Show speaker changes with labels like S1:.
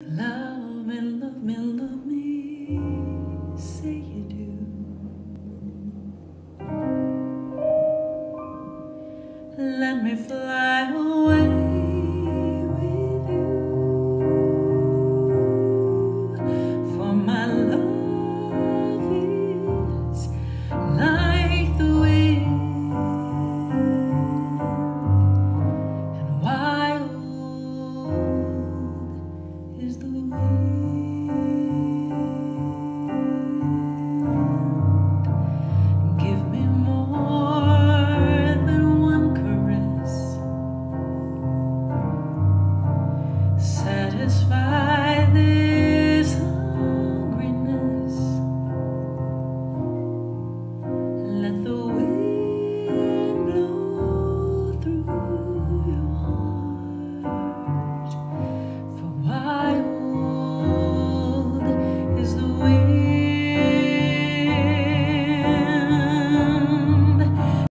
S1: Love me, love me, love me, say you do. Let me fly the.